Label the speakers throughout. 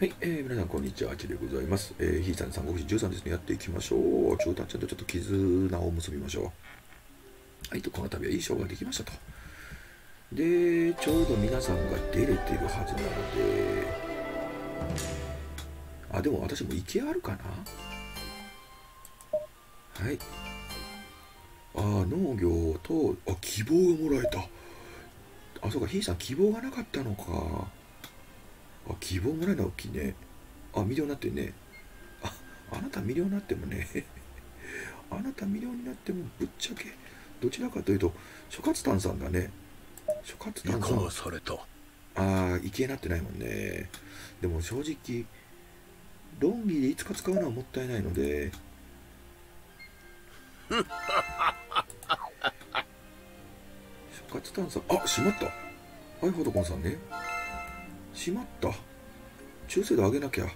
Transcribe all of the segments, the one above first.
Speaker 1: はい、えー、皆さんこんにちは、あちでございます。えー、ひいさん三国志13ですね、やっていきましょう。中達ちゃんとちょっと絆を結びましょう。はい、と、この度はいい勝負ができましたと。で、ちょうど皆さんが出れてるはずなので、あ、でも私も池あるかな？はい。あ、農業と、あ、希望がもらえた。あ、そうか、ひいさん希望がなかったのか。あ、希望もらい大きいね。あ、魅了になってるね。あ、あなた魅了になってもね。あなた魅了になってもぶっちゃけ、どちらかというと、諸葛丹さんがね、諸葛丹さん。
Speaker 2: された？
Speaker 1: ああ、いけなってないもんね。でも正直、論議でいつか使うのはもったいないので、諸葛丹さん、あ、しまった。はい、ホトコンさんね。しまった。中精度上げなきゃ。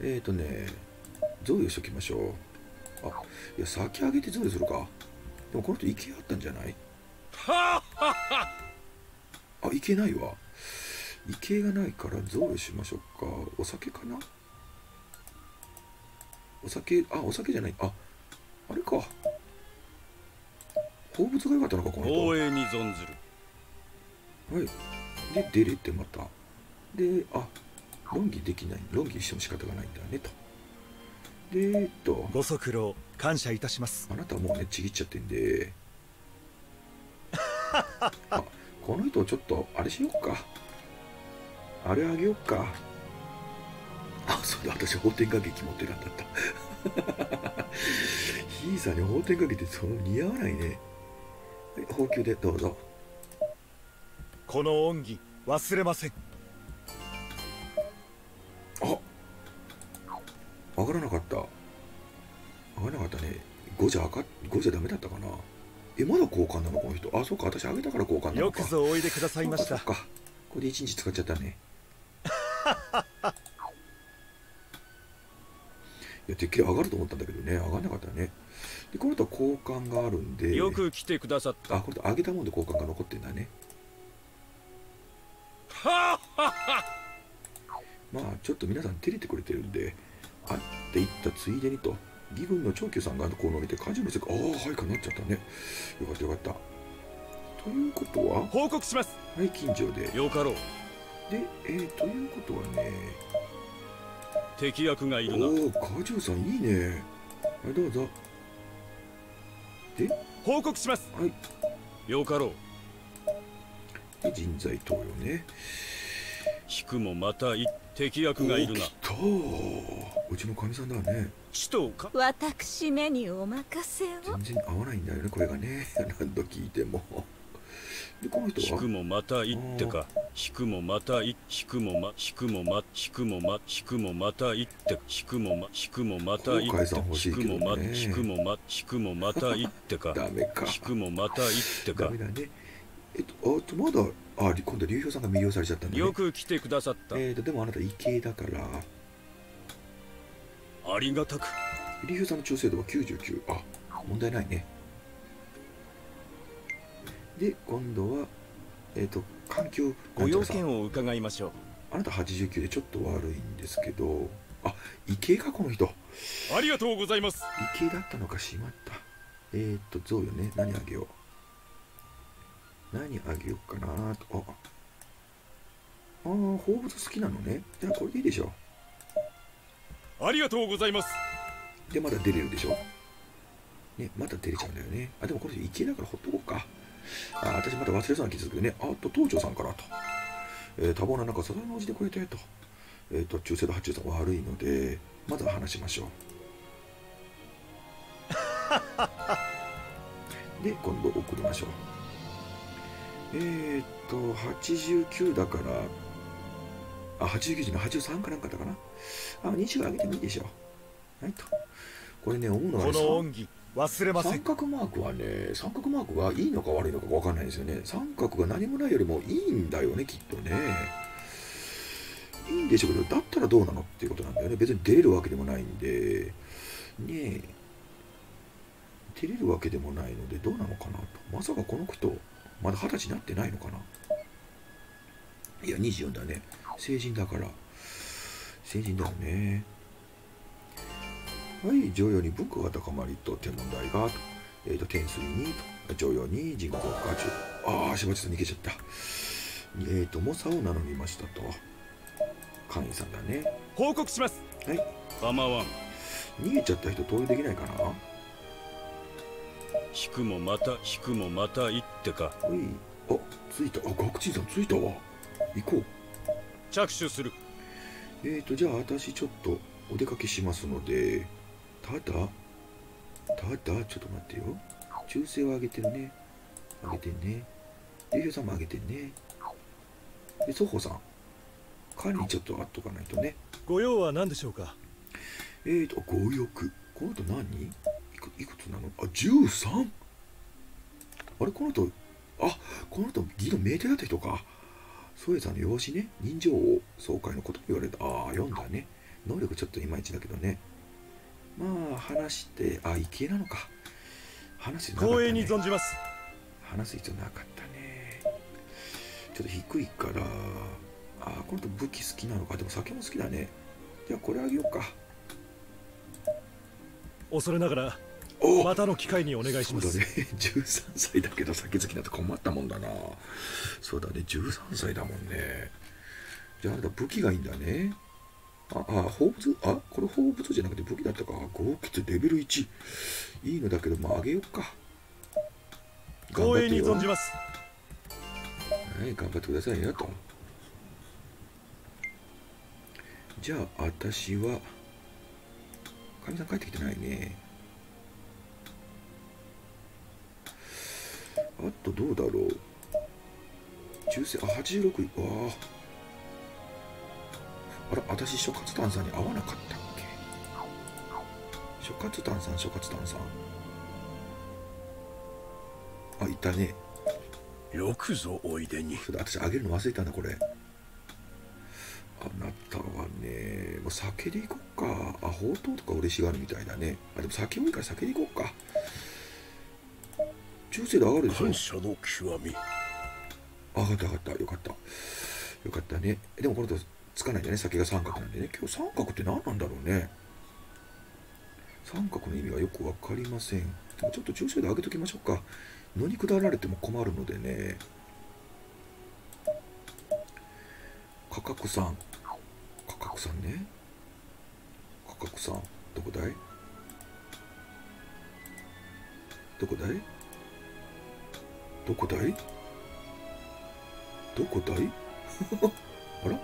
Speaker 1: えーとね、贈与しときましょう。あ、いや、先上げて贈与するか。でもこの人、池あったんじゃない？あ、池ないわ。池がないから贈与しましょうか。お酒かな？お酒、あ、お酒じゃない。あ、あれか。放物が良かったのか、この人。
Speaker 2: 光栄に存ずる。
Speaker 1: はい。で、出れてまた。で、あ、論議できない。論議しても仕方がないんだね、と。で、えっと、
Speaker 3: ご足労感謝いたします
Speaker 1: あなたはもうね、ちぎっちゃってんで。あ、この人ちょっと、あれしよっか。あれあげよっか。あ、そうだ、私、法天下劇持ってたんだった。ヒーさんに法天下劇ってその似合わないね。はい、補給でどうぞ。
Speaker 3: この恩義忘れません
Speaker 1: 上がらなかった。上がらなかったね。5じゃ赤、5じゃダメだったかな。え、まだ交換なのこの人。あ、そうか、私あげたから交換なのか。
Speaker 3: よくぞおいでくださいました
Speaker 1: かこれで1日使っちゃったね。いや、てっきり上がると思ったんだけどね、上がんなかったね。で、この人は交換があるんで、
Speaker 2: よく来てくださった。
Speaker 1: あ、これ上げたもんで交換が残ってんだね。まあ、ちょっと皆さん照れてくれてるんで、会っていったついでにと、義軍の長久さんがこう伸びて、果樹の世界、ああ、はいかなっちゃったね。よかったよかった。ということは、
Speaker 3: 報告します
Speaker 1: はい、近所で。
Speaker 2: よかろう。
Speaker 1: で、えー、ということはね、
Speaker 2: 敵役がいるな。
Speaker 1: おお、果樹さんいいね。はい、どうぞ。で、
Speaker 3: 報告します
Speaker 1: はい、
Speaker 2: よかろう。
Speaker 1: で人材投与ね。
Speaker 2: 引くもまたい敵役がいるな
Speaker 1: お。来たうちのかみさんだね。
Speaker 2: 使徒か？
Speaker 4: 私めにお任せを
Speaker 1: 全然合わないんだよね、声がね。何度聞いても。で、この人は？
Speaker 2: 引くもまたいってか。引くもまたい引くもま引くもま引くもま引くもまたいって引くもま引くもまたいって引くもま引くもま引くもまたいってか
Speaker 1: ダメか。
Speaker 2: 引くもまたいってか
Speaker 1: ダメだね。えっと、あとまだ、あ、今度、流氷さんが魅了されちゃったんだね。
Speaker 2: よく来てくださった
Speaker 1: えーと、でもあなた、異形だから、
Speaker 2: ありがたく
Speaker 1: 流氷さんの調整度は99。あ、問題ないね。で、今度は、えっ、と、環境
Speaker 3: ご用件を伺いましょう
Speaker 1: あなた89でちょっと悪いんですけど、あ、異形か、この人。
Speaker 3: ありがとうございます
Speaker 1: 異形だったのかしまった。えー、っと、贈与ね。何あげよう。何あげようかなと。あ、あー、放物好きなのね。じゃあこれでいいでしょ
Speaker 3: ありがとうございます
Speaker 1: う。で、まだ出れるでしょね、まだ出れちゃうんだよね。あ、でもこれ異形だからほっとこうか。あ、私まだ忘れそうな気がするけどね。あと、東長さんからと。えー、多忙な中、支えの応じてくれてと。えー、っと、中世度八中さん悪いので、まずは話しましょう。で、今度送りましょう。えー、っと、89だから、あ、89じゃない、83かなんかだかな？あ、20上げてもいいでしょう。はいと。これね、思うのは
Speaker 3: こ
Speaker 1: ね、
Speaker 3: の恩義忘れませ
Speaker 1: 三
Speaker 3: ん
Speaker 1: 角マークはね、三角マークがいいのか悪いのか分かんないんですよね。三角が何もないよりもいいんだよね、きっとね。いいんでしょうけど、だったらどうなのっていうことなんだよね。別に出れるわけでもないんで、ねえ、出れるわけでもないので、どうなのかなと。まさかこの人、まだ二十歳になってないのかな？いや、24だね。成人だから。成人だよね。はい常用に文化が高まりと天文台が。と,、えー、と天水にと。常用に人口が10ああしばちさん逃げちゃった。えっ、ー、と猛者を名乗りましたと。会員さんだね。
Speaker 3: 報告します。
Speaker 1: はい。
Speaker 2: 構わん
Speaker 1: 逃げちゃった人投与できないかな？
Speaker 2: 引くもまた引くもまた一手か。
Speaker 1: おいあ着いた。あ学知さん着いたわ。行こう。
Speaker 2: 着手する。
Speaker 1: えーとじゃあ私ちょっとお出かけしますので。ただただちょっと待ってよ。忠誠をあげてるね。あげてんね。流氷さんもあげてんね。でソホさん。管理ちょっとあっとかないとね。
Speaker 3: ご用は何でしょうか？
Speaker 1: えーと強欲この人何？いくいくつなの？あ 13? あれこの人あこの人義の命令だった人か。ソエさんの養子ね人情王総会のこと言われたああ読んだね。能力ちょっといまいちだけどね。まあ話してあ池なのか。話す必要なかった、ね、
Speaker 3: 光栄に存じます。
Speaker 1: 話す必要なかったね。ちょっと低いから。あこの人武器好きなのか。でも酒も好きだね。じゃあこれあげようか。
Speaker 3: 恐れながら
Speaker 1: お
Speaker 3: またの機会にお願いします。
Speaker 1: そうだね。13歳だけど酒好きだと困ったもんだな。そうだね。13歳だもんね。じゃああれだ武器がいいんだね。ああ放物？あこれ放物じゃなくて武器だったか。合吉レベル1いいのだけどまああげようか。
Speaker 3: 光栄に存じます。
Speaker 1: はい頑張ってくださいよと。じゃあ私はかみさん帰ってきてないねあとどうだろう中世あ86位わああら私諸葛丹さんに会わなかったっけ諸葛丹さん諸葛丹さんあいたね。
Speaker 5: よくぞおいでに。
Speaker 1: 私あげるの忘れたんだこれ。あなたはね。もう酒でいこっか。あほうとうとか嬉しがるみたいだね。あでも酒多いから酒でいこっか。中世で上がるでしょ
Speaker 5: 感謝の極み。
Speaker 1: 上がった上がった。よかった。よかったね。でもこの人つかないんだね。酒が三角なんでね。今日三角って何なんだろうね。三角の意味がよく分かりません。でもちょっと中世で上げときましょうか。野に下られても困るのでね。価格さん価格さんね。価格さんどこだい？どこだい？どこだい？どこだい？あら？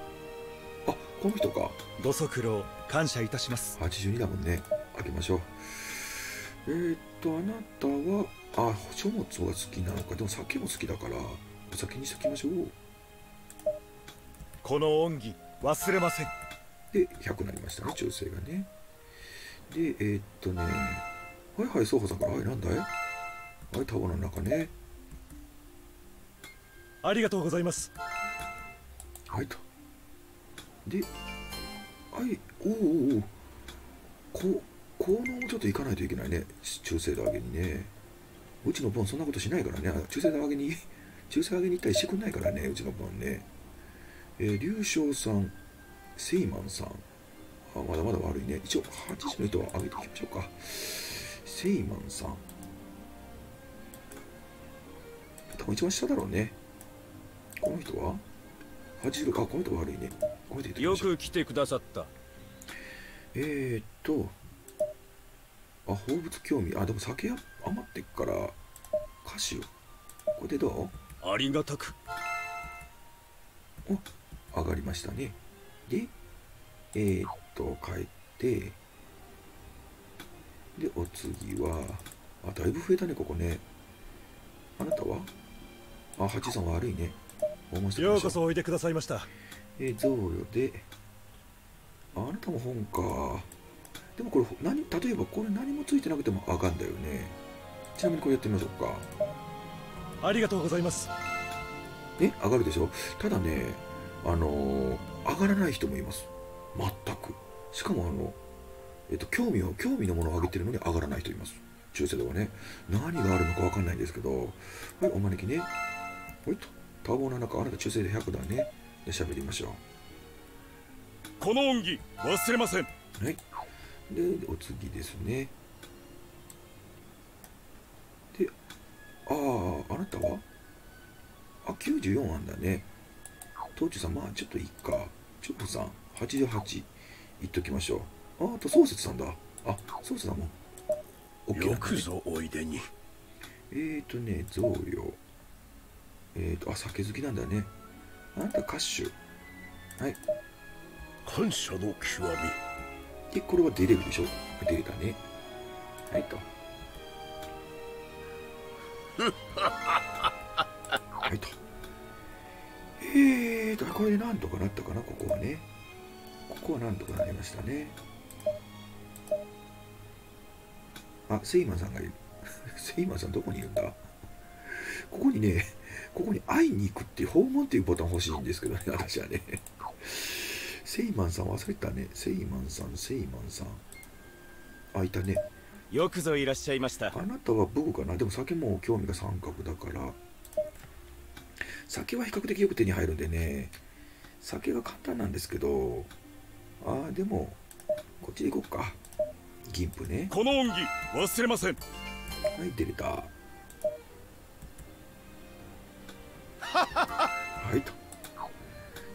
Speaker 1: あこの人か。
Speaker 3: ご足労感謝いたします。
Speaker 1: 82だもんね。開けましょう。えー、っとあなたはあ書物が好きなのか。でも酒も好きだからお酒にしときましょう。
Speaker 3: この恩義忘れません。
Speaker 1: で100になりましたね中性がね。でえー、っとねはいはいソーホさんから。はいなんだい？はいタワーの中ね
Speaker 3: ありがとうございます。
Speaker 1: はいと。ではいおおおおこ効能もちょっと行かないといけないね。中世で上げにね。うちのボンそんなことしないからね。中世で上げに 中世上げに行ったりしてくんないからねうちのボンね。えー、龍翔さんセイマンさん。あまだまだ悪いね。一応80の人は上げておきましょうか。セイマンさん。多分一番下だろうね。この人は？80あこの人悪いね。
Speaker 2: よく来てくださった。
Speaker 1: えー、っとあ放物興味。あでも酒余ってっから歌詞を。これでどう？
Speaker 2: ありがたく。
Speaker 1: お上がりましたね。でえー、っと帰ってでお次はあだいぶ増えたねここね。あなたは？あ八さん悪いね
Speaker 3: ようこそおいでくださいました。
Speaker 1: えー、贈与で。ああなたも本か。でもこれ何例えばこれ何もついてなくてもあかんだよね。ちなみにこれやってみましょうか。
Speaker 3: ありがとうございます。
Speaker 1: ね上がるでしょ？ただねあのー上がらない人もいます。全く。しかもあのえっと興味を興味のものを上げてるのに上がらない人います。中世ではね。何があるのかわかんないんですけど。はいお招きね。ほい。と多忙な中あなた中世で100だねで喋りましょう
Speaker 2: この恩義忘れません
Speaker 1: はい。で、お次ですね。で、ああ、あなたは？あ、94案だね。トーチさん、まあちょっといいか。チョコさん、88。いっときましょう。あ、あと、宗節さんだ。あ、宗節さんも。OK
Speaker 5: よくぞおいでに
Speaker 1: えーとね、贈与。えーと、あ、酒好きなんだね。あなた歌手。はい。
Speaker 5: 感謝の極
Speaker 1: で、これは出れるでしょ？出れたね。はいと。はいと。えーと、これでなんとかなったかな、ここはね。ここはなんとかなりましたね。あ、セイマンさんがいる。セイマンさんどこにいるんだ？ここにね、ここに会いに行くっていう訪問っていうボタン欲しいんですけどね、私はね。セイマンさん忘れたね。セイマンさん、セイマンさん。あ、いたね。
Speaker 3: よくぞいらっしゃいました
Speaker 1: あなたはブグかな？でも酒も興味が三角だから。酒は比較的よく手に入るんでね。酒が簡単なんですけど。あー、でも、こっちで行こうか。銀プね。
Speaker 2: この恩義忘れません
Speaker 1: はい、出れた。はいと。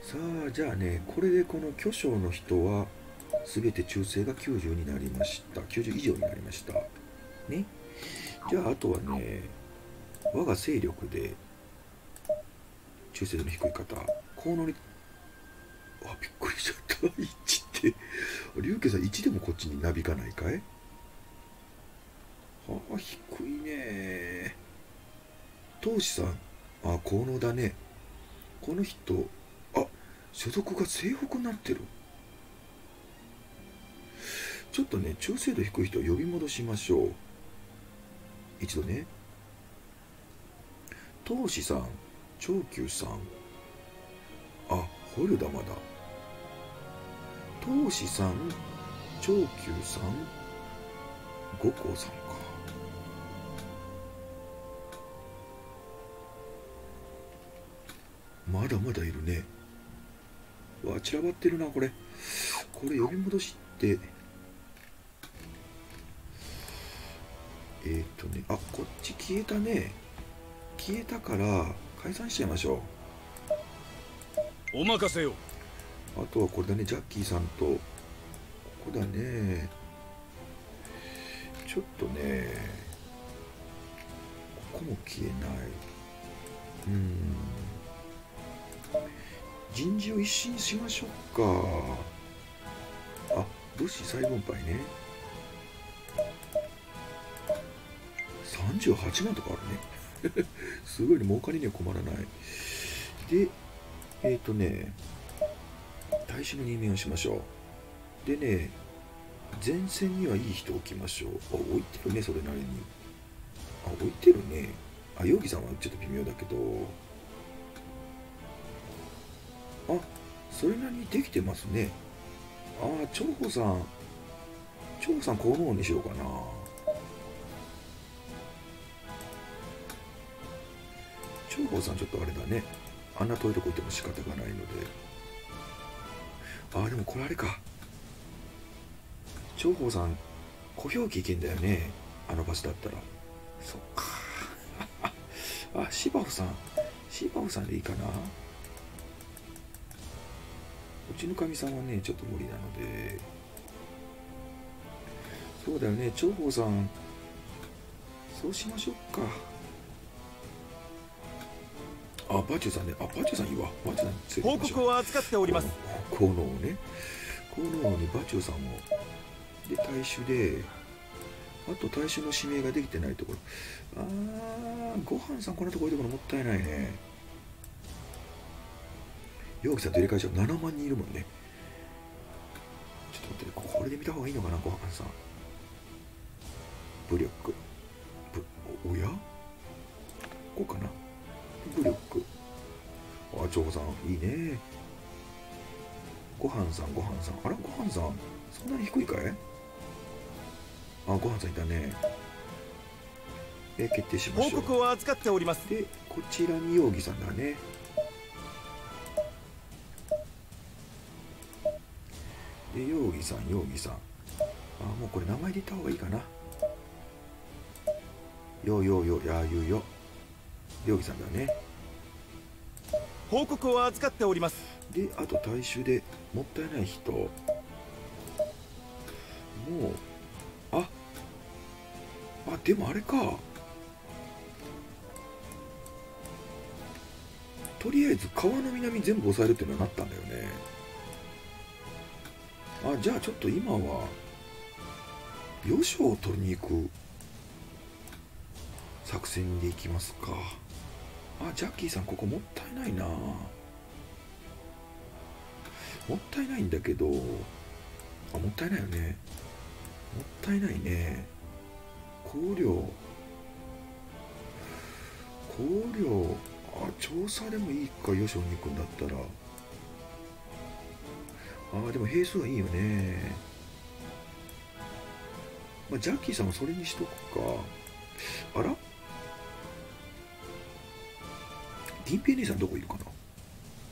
Speaker 1: さあ、じゃあね、これでこの巨匠の人は、すべて忠誠が90になりました。90以上になりました。ね。じゃあ、あとはね、我が勢力で、忠誠の低い方、このに、あ、びっくりしちゃった。1って、龍家さん1でもこっちになびかないかい？はあ、低いね。当志さん、あ、効能だね。この人、あ、所属が西北になってる。ちょっとね、忠誠度低い人を呼び戻しましょう。一度ね。当志さん、長久さん。あ、ホルダマだ。当志さん、長久さん、五光さんまだまだいるね。うわ、散らばってるな、これ。これ呼び戻しって。えーっ、とね、あ、こっち消えたね。消えたから、解散しちゃいましょう。
Speaker 2: お任せよ
Speaker 1: あとはこれだね、ジャッキーさんと、ここだね。ちょっとね、ここも消えない。うーん。人事を一新しましょうか。あ、武士再分配ね。38万とかあるね。すごいね、儲かりには困らない。で、えっ、ー、とね、大使の任命をしましょう。でね、前線にはいい人置きましょう。あ、置いてるね、それなりに。あ、置いてるね。あ、ヨギさんはちょっと微妙だけど。あ、それなりにできてますね。あ、長保さん。長保さん、このにしようかな。長保さん、ちょっとあれだね。あんな遠いとこ行っても仕方がないので。あ、でもこれあれか。長保さん、小表記いけんだよね。あの場所だったら。そっか。あ、芝生さん。芝生さんでいいかな。うちのかみさんはね、ちょっと無理なので。そうだよね、長保さん。そうしましょうか。あ、バチューさんね。あ、バチューさんいいわ。バチューさん
Speaker 3: 報告を預かっております
Speaker 1: 効能をね効能に馬長さんをで大衆であと大衆の指名ができてないところあーご飯さんこんなとこ置いとくのもったいないね容疑さんと入れ替えちゃう7万人いるもんねちょっと待ってこれで見た方がいいのかなご飯さん武力ぶおおやこうかな武力あ、長さん、いいね。ごはんさん、ごはんさん。あら、ごはんさん、そんなに低いかい？あ、ごはんさんいたね。え、決定しま
Speaker 3: 報
Speaker 1: しょう。
Speaker 3: 告を預かっております
Speaker 1: で、こちらに容疑さんだね。さん容疑さん。あもうこれ名前で言った方がいいかな。よよよやゆよ。容疑さんだよね。
Speaker 3: 報告を預かっております。
Speaker 1: であと大衆でもったいない人。もうああでもあれか。とりあえず川の南全部押さえるっていうのはなったんだよねあじゃあちょっと今は余剰を取りに行く作戦でいきますか。あジャッキーさんここもったいないな。もったいないんだけどあもったいないよね。もったいないね。香料香料あ調査でもいいかよしお肉だったら。ああでも兵数はいいよね。まあ、ジャッキーさんはそれにしとくか。あら？銀平姉さんどこいるかな？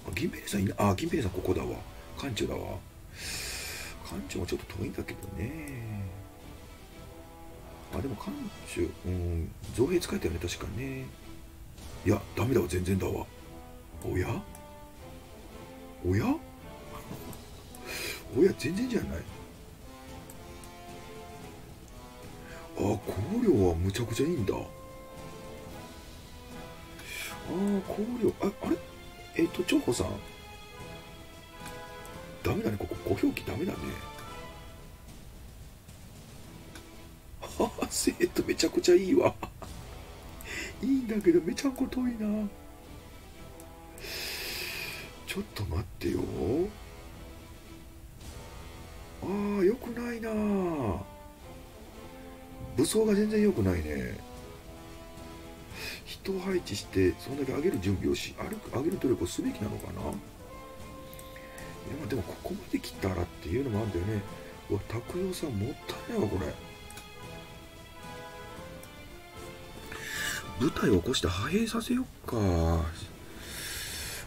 Speaker 1: あ銀平姉さんいないあ銀平姉さんここだわ。館長だわ。館長はちょっと遠いんだけどね。あでも館長うん造兵使えたよね確かね。いやダメだわ全然だわ。おや？おや？おや全然じゃない。あ香料はむちゃくちゃいいんだ。あ香料。ああれ？えっ、と長保さん。ダメだね。ここご表記ダメだね。はは生徒めちゃくちゃいいわ。いいんだけどめちゃくちゃ遠いな。ちょっと待ってよ。ああよくないな。武装が全然良くないね。人を配置してそんだけ上げる準備をし歩く上げる努力をすべきなのかな。いやまあでもここまで来たらっていうのもあるんだよね。うわ拓陽さんもったいないわこれ。舞台を起こして派兵させよっか。う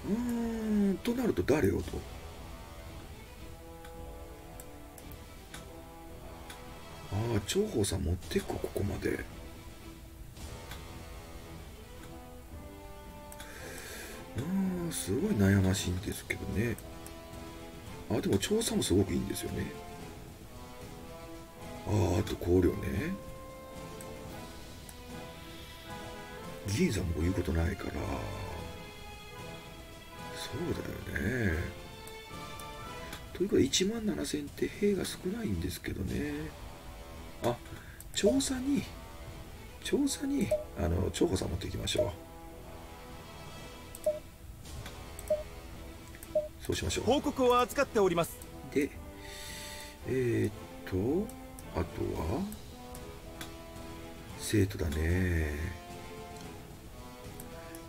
Speaker 1: ーんとなると誰をと？ああ長宝さん持ってくここまで。うんすごい悩ましいんですけどね。あでも調査もすごくいいんですよね。あああと香料ね。議員さんも言うことないから。そうだよね。というか1万7000って兵が少ないんですけどね。調査に調査にあの長保さん持っていきましょう。そうしましょう。
Speaker 3: 報告を預かっております。
Speaker 1: でえー、っとあとは生徒だね。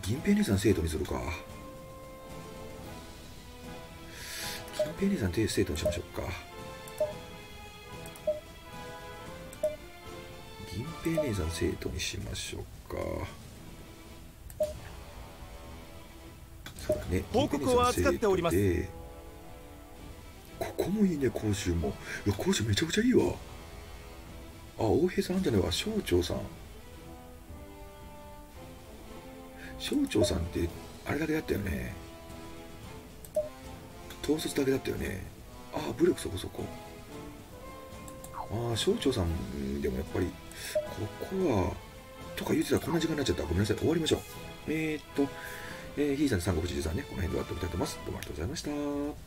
Speaker 1: 銀平姉さん生徒にするか。銀平姉さん生徒にしましょうか銀平姉さん生徒にしましょうか。そうだね。
Speaker 3: 報告を預かっております。
Speaker 1: ここもいいね講習も。いや講習めちゃくちゃいいわ。あ大平さんじゃないわ省庁さん。省庁さんってあれだけだったよね。統率だけだったよね。ああ武力そこそこああ省庁さんでもやっぱりここはとか言ってたらこんな時間になっちゃったごめんなさい。終わりましょう。えー、っと、えー、ひいさん三国時さんねこの辺で終わっておきたいと思います。どうもありがとうございました。